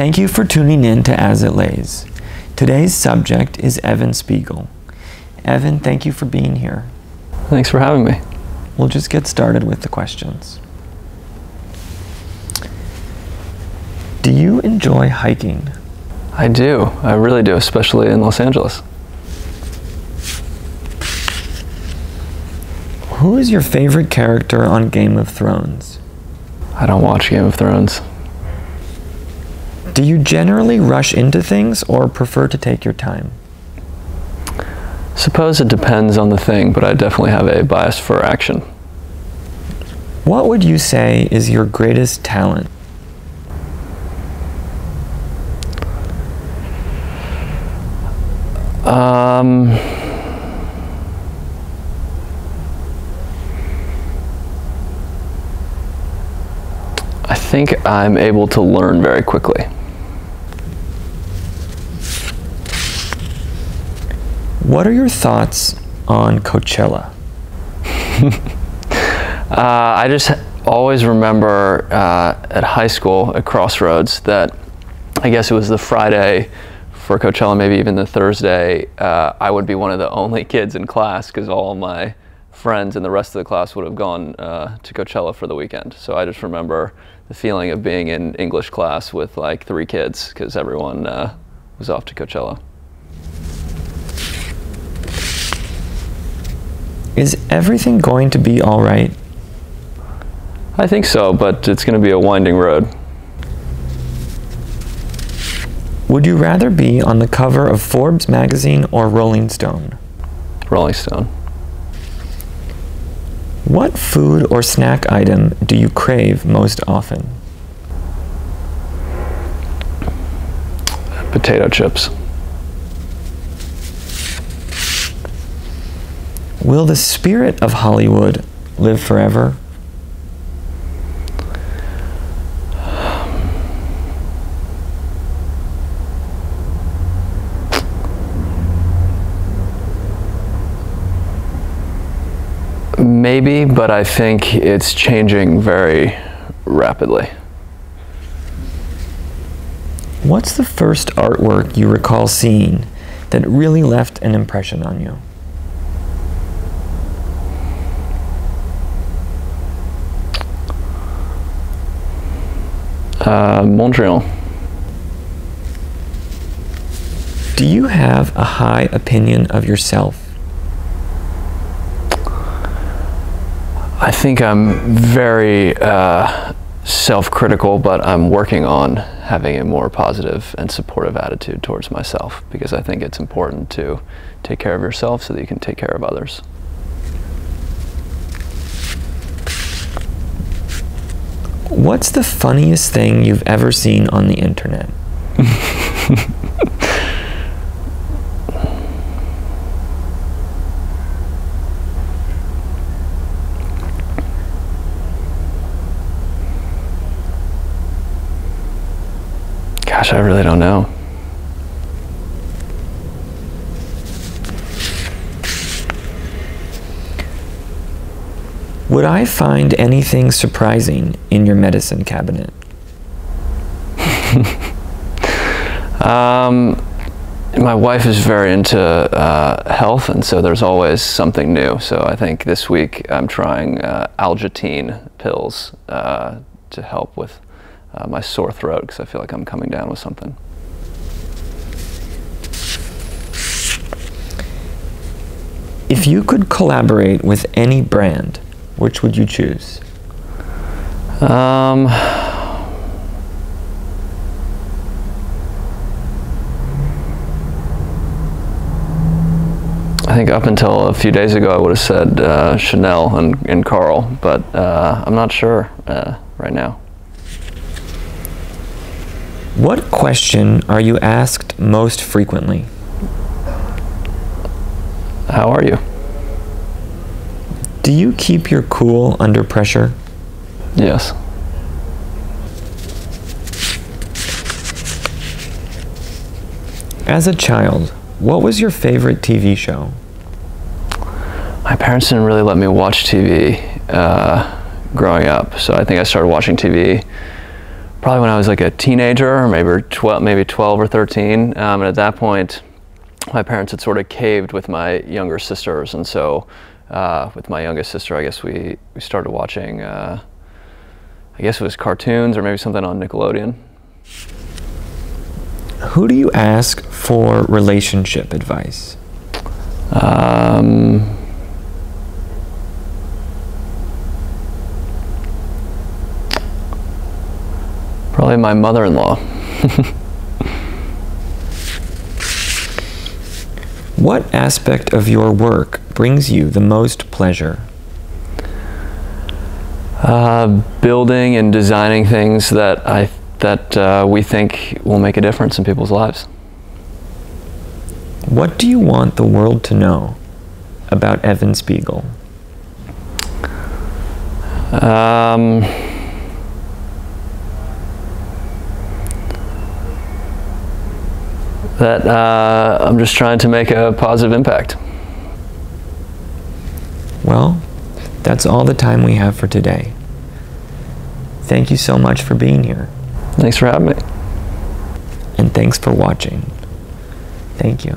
Thank you for tuning in to As It Lays. Today's subject is Evan Spiegel. Evan, thank you for being here. Thanks for having me. We'll just get started with the questions. Do you enjoy hiking? I do. I really do, especially in Los Angeles. Who is your favorite character on Game of Thrones? I don't watch Game of Thrones. Do you generally rush into things or prefer to take your time? Suppose it depends on the thing, but I definitely have a bias for action. What would you say is your greatest talent? Um, I think I'm able to learn very quickly. What are your thoughts on Coachella? Uh, I just always remember uh, at high school at Crossroads that I guess it was the Friday for Coachella, maybe even the Thursday. Uh, I would be one of the only kids in class because all my friends and the rest of the class would have gone uh, to Coachella for the weekend. So I just remember the feeling of being in English class with like three kids because everyone uh, was off to Coachella. Is everything going to be all right? I think so, but it's going to be a winding road. Would you rather be on the cover of Forbes magazine or Rolling Stone? Rolling Stone. What food or snack item do you crave most often? Potato chips. Will the spirit of Hollywood live forever? Maybe, but I think it's changing very rapidly. What's the first artwork you recall seeing that really left an impression on you? Uh, Montreal. Do you have a high opinion of yourself? I think I'm very uh, self critical, but I'm working on having a more positive and supportive attitude towards myself because I think it's important to take care of yourself so that you can take care of others. What's the funniest thing you've ever seen on the internet? Gosh, I really don't know. Would I find anything surprising in your medicine cabinet? Um, my wife is very into uh, health, and so there's always something new. So I think this week I'm trying uh, Algitine pills uh, to help with uh, my sore throat because I feel like I'm coming down with something. If you could collaborate with any brand, which would you choose? Um, I think up until a few days ago, I would have said uh, Chanel and, and Karl, but uh, I'm not sure uh, right now. What question are you asked most frequently? How are you? Do you keep your cool under pressure? Yes. As a child, what was your favorite TV show? My parents didn't really let me watch TV uh, growing up, so I think I started watching TV probably when I was like a teenager, maybe 12, maybe 12 or 13. Um, and at that point, my parents had sort of caved with my younger sisters, and so uh, with my youngest sister, I guess we we started watching. Uh, I guess it was cartoons or maybe something on Nickelodeon. Who do you ask for relationship advice? Um, probably my mother-in-law. What aspect of your work brings you the most pleasure? Uh, building and designing things that I that uh, we think will make a difference in people's lives. What do you want the world to know about Evan Spiegel? Um, that uh, I'm just trying to make a positive impact. Well, that's all the time we have for today. Thank you so much for being here. Thanks for having me. And thanks for watching. Thank you.